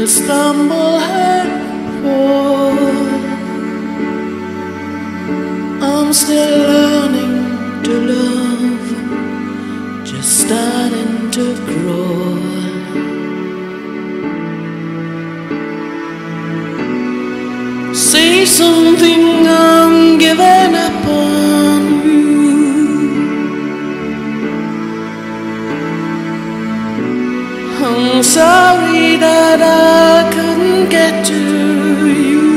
Will stumble and fall. I'm still learning to love, just starting to crawl. Say something, I'm giving up on you. I'm sorry that I couldn't get to you.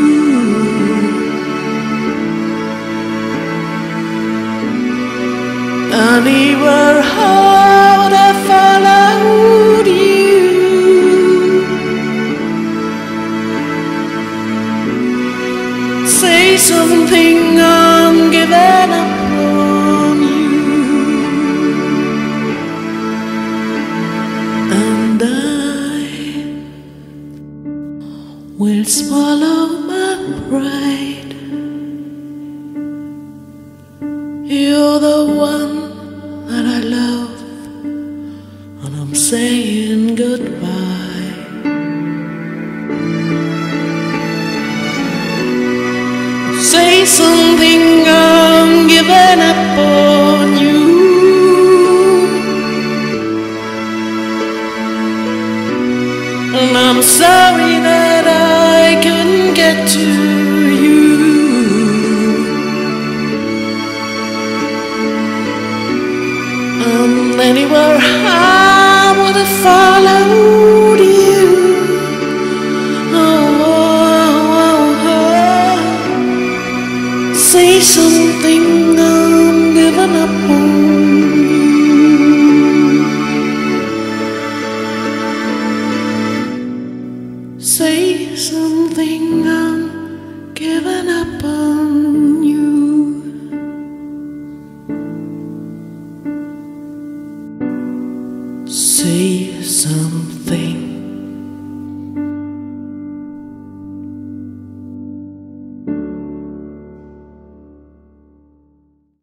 Anywhere I would have followed you. Say something, I'm giving up. And I will swallow my pride. You're the one that I love, and I'm saying goodbye. Say something, I'm giving up on you. And I'm sorry And anywhere I would have followed you. Oh, oh, oh, oh. Say something, I'm giving up on. Say something, Say something.